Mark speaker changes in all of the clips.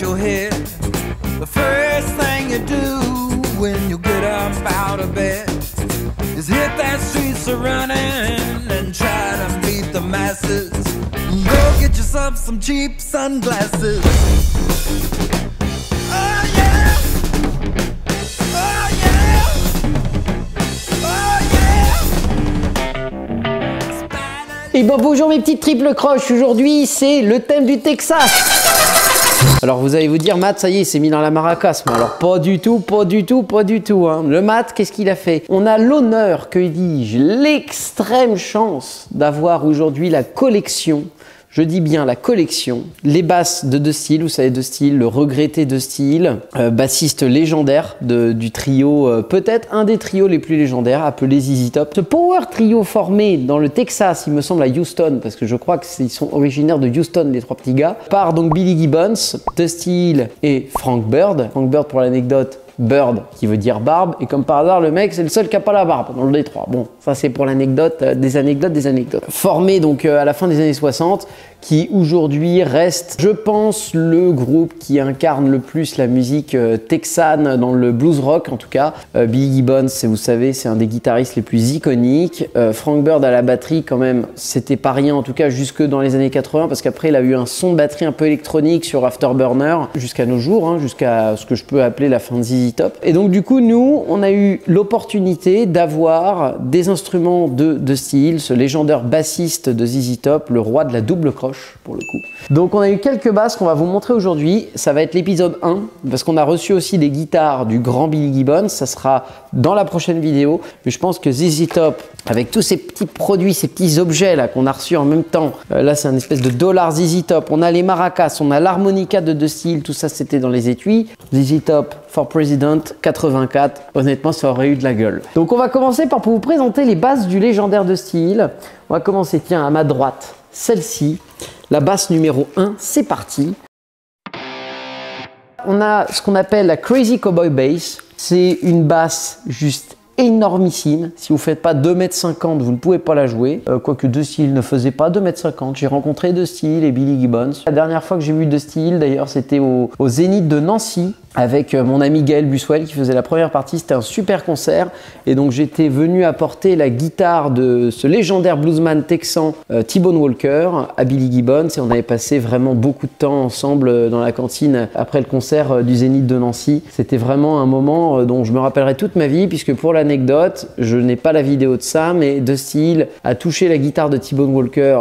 Speaker 1: The first thing you do when you get up out of bed is hit that streets running and try to meet the masses. Go get yourself some cheap sunglasses. Oh yeah! Oh! Oh!
Speaker 2: Et bon bonjour mes petites triples croches, aujourd'hui c'est le thème du Texas alors vous allez vous dire, Matt, ça y est, il s'est mis dans la maracas. Mais alors pas du tout, pas du tout, pas du tout. Hein. Le Matt, qu'est-ce qu'il a fait? On a l'honneur, que dis-je, l'extrême chance d'avoir aujourd'hui la collection je dis bien la collection, les basses de De Style, vous savez De Style, le regretté De Style, euh, bassiste légendaire du trio, euh, peut-être un des trios les plus légendaires, appelé ZZ Top. Ce power trio formé dans le Texas, il me semble à Houston, parce que je crois qu'ils sont originaires de Houston, les trois petits gars, par donc Billy Gibbons, De Style et Frank Bird. Frank Bird, pour l'anecdote, Bird qui veut dire barbe et comme par hasard le mec c'est le seul qui a pas la barbe dans le détroit. Bon ça c'est pour l'anecdote, euh, des anecdotes, des anecdotes. Formé donc à la fin des années 60 qui aujourd'hui reste, je pense, le groupe qui incarne le plus la musique euh, texane dans le blues rock en tout cas. Euh, Billy Gibbons, vous savez, c'est un des guitaristes les plus iconiques. Euh, Frank Bird à la batterie, quand même, c'était pas rien en tout cas jusque dans les années 80 parce qu'après il a eu un son de batterie un peu électronique sur Afterburner jusqu'à nos jours, hein, jusqu'à ce que je peux appeler la fin de ZZ Top. Et donc du coup, nous, on a eu l'opportunité d'avoir des instruments de, de style, ce légendaire bassiste de ZZ Top, le roi de la double croche pour le coup. Donc on a eu quelques basses qu'on va vous montrer aujourd'hui. Ça va être l'épisode 1 parce qu'on a reçu aussi des guitares du grand Billy Gibbons. Ça sera dans la prochaine vidéo. Mais je pense que ZZ Top, avec tous ces petits produits, ces petits objets là qu'on a reçus en même temps. Euh, là c'est un espèce de dollar ZZ Top. On a les maracas, on a l'harmonica de deux styles. Tout ça c'était dans les étuis. ZZ Top for President 84. Honnêtement ça aurait eu de la gueule. Donc on va commencer par vous présenter les bases du légendaire de style. On va commencer tiens à ma droite celle-ci, la basse numéro 1, c'est parti. On a ce qu'on appelle la Crazy Cowboy Bass. C'est une basse juste énormissime. Si vous ne faites pas 2m50, vous ne pouvez pas la jouer. Euh, quoique De Style ne faisait pas 2m50. J'ai rencontré De Style et Billy Gibbons. La dernière fois que j'ai vu De Style, d'ailleurs, c'était au, au Zénith de Nancy avec euh, mon ami Gaël Buswell qui faisait la première partie. C'était un super concert. Et donc j'étais venu apporter la guitare de ce légendaire bluesman texan euh, T-Bone Walker à Billy Gibbons. Et on avait passé vraiment beaucoup de temps ensemble euh, dans la cantine après le concert du Zénith de Nancy. C'était vraiment un moment dont je me rappellerai toute ma vie puisque pour l'anecdote, je n'ai pas la vidéo de ça, mais De Style a touché la guitare de T-Bone Walker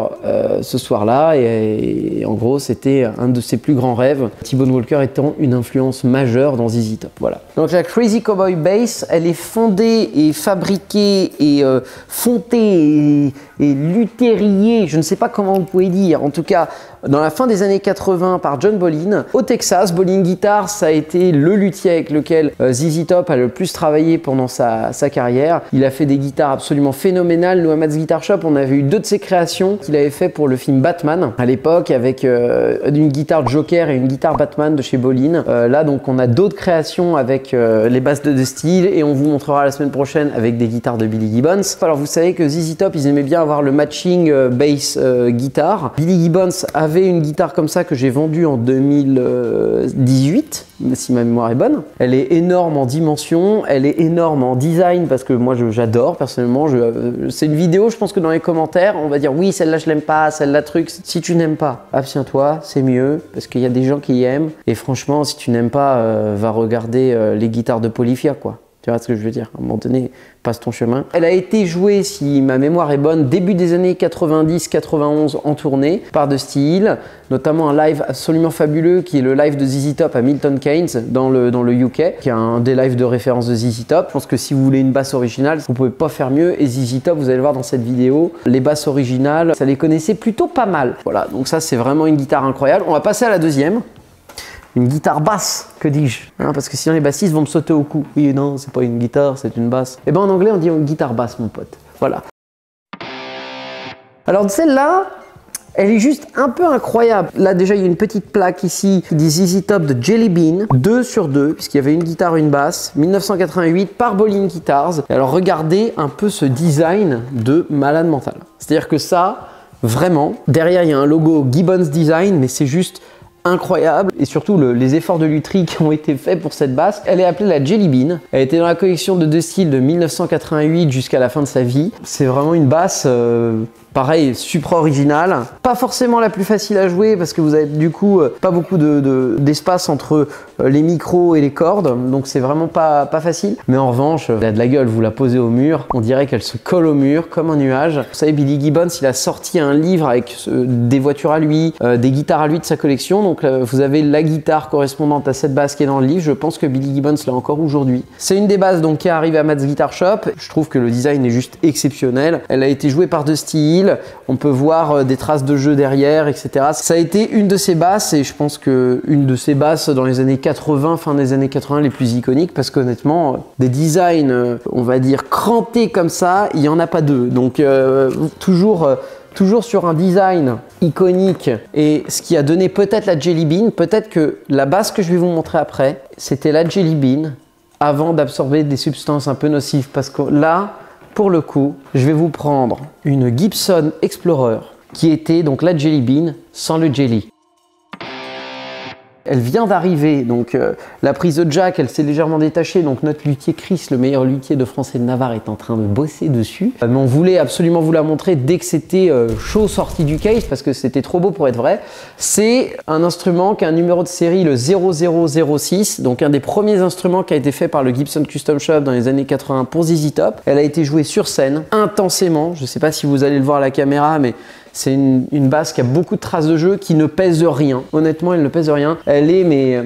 Speaker 2: ce soir-là. Et, en gros, c'était un de ses plus grands rêves. T-Bone Walker étant une influence majeure dans ZZ Top. Voilà. Donc la Crazy Cowboy Bass, elle est fondée et fabriquée et euh, fontée et, et luthériée, je ne sais pas comment vous pouvez dire, en tout cas dans la fin des années 80 par John Bolin. Au Texas, Bolin Guitar, ça a été le luthier avec lequel euh, ZZ Top a le plus travaillé pendant sa, carrière. Il a fait des guitares absolument phénoménales. Nous, à Matt's Guitar Shop, on avait eu deux de ses créations qu'il avait fait pour le film Batman à l'époque avec euh, une guitare Joker et une guitare Batman de chez Bolin. Euh, là, donc, on a d'autres créations avec les basses de, de style et on vous montrera la semaine prochaine avec des guitares de Billy Gibbons. Alors, vous savez que ZZ Top, ils aimaient bien avoir le matching bass guitare. Billy Gibbons avait une guitare comme ça que j'ai vendue en 2018, si ma mémoire est bonne. Elle est énorme en dimension, elle est énorme en design parce que moi j'adore personnellement. Euh, c'est une vidéo, je pense que dans les commentaires, on va dire oui, celle-là je l'aime pas, celle-là truc. Si tu n'aimes pas, abstiens-toi, c'est mieux parce qu'il y a des gens qui aiment. Et franchement, si tu n'aimes pas, euh, va regarder euh, les guitares de Polyphia quoi. Tu vois ce que je veux dire? À un moment donné, passe ton chemin. Elle a été jouée, si ma mémoire est bonne, début des années 90-91 en tournée par The Steel, notamment un live absolument fabuleux qui est le live de ZZ Top à Milton Keynes dans le, dans le UK, qui est un des lives de référence de ZZ Top. Je pense que si vous voulez une basse originale, vous pouvez pas faire mieux. Et ZZ Top, vous allez le voir dans cette vidéo, les basses originales, ça les connaissait plutôt pas mal. Voilà, donc ça c'est vraiment une guitare incroyable. On va passer à la deuxième une guitare basse, que dis-je hein, Parce que sinon les bassistes vont me sauter au cou. Oui, non, c'est pas une guitare, c'est une basse. Et eh ben en anglais, on dit une guitare basse, mon pote. Voilà. Alors celle-là, elle est juste un peu incroyable. Là déjà, il y a une petite plaque ici qui dit ZZ Top de Jelly Bean, 2 sur 2, puisqu'il y avait une guitare une basse, 1988 par Bolin Guitars. Et alors regardez un peu ce design de malade mental. C'est-à-dire que ça, vraiment, derrière il y a un logo Gibbons Design, mais c'est juste incroyable et surtout les efforts de lutherie qui ont été faits pour cette basse. Elle est appelée la Jelly Bean. Elle était dans la collection de deux styles de 1988 jusqu'à la fin de sa vie. C'est vraiment une basse euh, Pareil, supra original. Pas forcément la plus facile à jouer parce que vous avez du coup euh, pas beaucoup d'espace de, entre euh, les micros et les cordes. Donc c'est vraiment pas, pas facile. Mais en revanche, elle a de la gueule. Vous la posez au mur. On dirait qu'elle se colle au mur comme un nuage. Vous savez, Billy Gibbons, il a sorti un livre avec des voitures à lui, euh, des guitares à lui de sa collection. Donc vous avez la guitare correspondante à cette basse qui est dans le livre. Je pense que Billy Gibbons l'a encore aujourd'hui. C'est une des bases donc qui arrive à Matt's Guitar Shop. Je trouve que le design est juste exceptionnel. Elle a été jouée par Dusty on peut voir euh, des traces de jeu derrière, etc. Ça a été une de ces basses et je pense que une de ces basses dans les années 80, fin des années 80 les plus iconiques parce qu'honnêtement, euh, des designs, euh, on va dire crantés comme ça, il n'y en a pas deux. Donc toujours toujours sur un design iconique et ce qui a donné peut-être la Jelly Bean, peut-être que la basse que je vais vous montrer après, c'était la Jelly Bean avant d'absorber des substances un peu nocives parce que là, pour le coup, je vais vous prendre une Gibson Explorer qui était donc la Jelly Bean sans le jelly. Elle vient d'arriver, donc euh, la prise de jack, elle s'est légèrement détachée, donc notre luthier Chris, le meilleur luthier de France et de Navarre, est en train de bosser dessus. Euh, mais on voulait absolument vous la montrer dès que c'était euh, chaud sorti du case, parce que c'était trop beau pour être vrai. C'est un instrument qui a un numéro de série, le 0006, donc un des premiers instruments qui a été fait par le Gibson Custom Shop dans les années 80 pour ZZ Top. Elle a été jouée sur scène, intensément, je ne sais pas si vous allez le voir à la caméra, mais c'est une, basse qui a beaucoup de traces de jeu, qui ne pèse rien. Honnêtement, elle ne pèse rien. Elle est, mais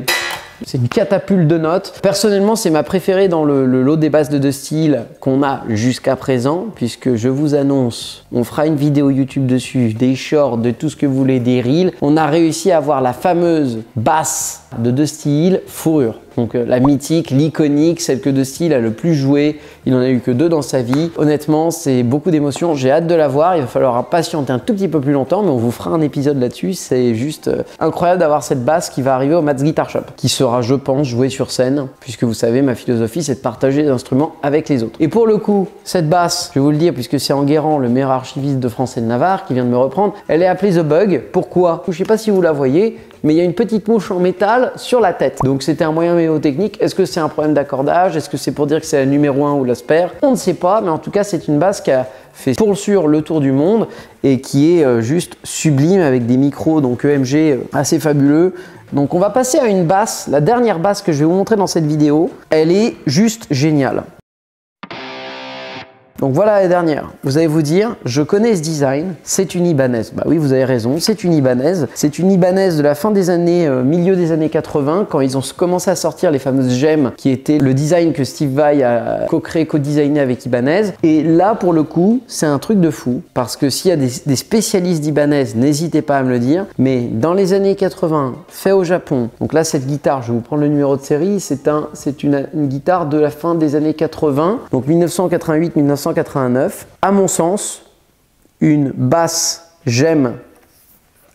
Speaker 2: c'est une catapulte de notes. Personnellement, c'est ma préférée dans le, lot des basses de deux styles qu'on a jusqu'à présent, puisque je vous annonce, on fera une vidéo YouTube dessus, des shorts, de tout ce que vous voulez, des reels. On a réussi à avoir la fameuse basse de deux styles fourrure. Donc euh, la mythique, l'iconique, celle que De Style a le plus joué. Il n'en a eu que deux dans sa vie. Honnêtement, c'est beaucoup d'émotions. J'ai hâte de la voir. Il va falloir patienter un tout petit peu plus longtemps, mais on vous fera un épisode là-dessus. C'est juste euh, incroyable d'avoir cette basse qui va arriver au Mats Guitar Shop, qui sera, je pense, jouée sur scène, puisque vous savez, ma philosophie, c'est de partager les instruments avec les autres. Et pour le coup, cette basse, je vais vous le dire, puisque c'est Enguerrand, le meilleur archiviste de France et de Navarre, qui vient de me reprendre, elle est appelée The Bug. Pourquoi? Je ne sais pas si vous la voyez, mais il y a une petite mouche en métal sur la tête. Donc c'était un moyen mémotechnique. Est-ce que c'est un problème d'accordage? Est-ce que c'est pour dire que c'est la numéro 1 ou l'asper On ne sait pas, mais en tout cas c'est une basse qui a fait pour sûr le tour du monde et qui est euh, juste sublime avec des micros donc EMG euh, assez fabuleux. Donc on va passer à une basse, la dernière basse que je vais vous montrer dans cette vidéo. Elle est juste géniale. Donc voilà la dernière. Vous allez vous dire, je connais ce design, c'est une Ibanaise. Bah oui, vous avez raison, c'est une Ibanaise. C'est une Ibanaise de la fin des années, euh, milieu des années 80, quand ils ont commencé à sortir les fameuses gemmes, qui étaient le design que Steve Vai a co-créé, co-designé avec Ibanez. Et là, pour le coup, c'est un truc de fou, parce que s'il y a des, spécialistes d'Ibanez, n'hésitez pas à me le dire. Mais dans les années 80, fait au Japon, donc là, cette guitare, je vais vous prendre le numéro de série, c'est un, une, une guitare de la fin des années 80, donc 1988-1990. 1989. À mon sens, une basse j'aime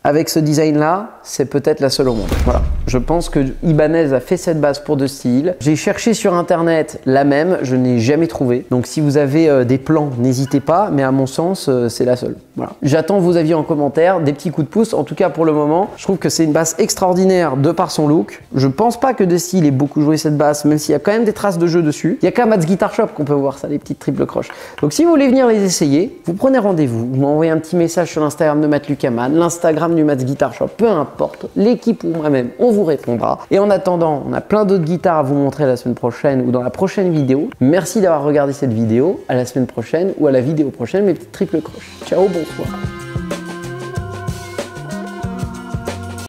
Speaker 2: avec ce design-là, c'est peut-être la seule au monde. Voilà. Je pense que Ibanez a fait cette base pour deux styles. J'ai cherché sur internet la même, je n'ai jamais trouvé. Donc si vous avez euh, des plans, n'hésitez pas, mais à mon sens, euh, c'est la seule. Voilà. J'attends vos avis en commentaire, des petits coups de pouce. En tout cas, pour le moment, je trouve que c'est une basse extraordinaire de par son look. Je pense pas que De Style ait beaucoup joué cette basse, même s'il y a quand même des traces de jeu dessus. Il y a qu'à Mats Guitar Shop qu'on peut voir ça, les petites triples croches. Donc si vous voulez venir les essayer, vous prenez rendez-vous. Vous m'envoyez un petit message sur l'Instagram de Matt Lucaman, l'Instagram du Mats Guitar Shop, peu importe. L'équipe ou moi-même, on vous répondra. Et en attendant, on a plein d'autres guitares à vous montrer la semaine prochaine ou dans la prochaine vidéo. Merci d'avoir regardé cette vidéo. À la semaine prochaine ou à la vidéo prochaine, mes petites triples croches. Ciao, Buchrock.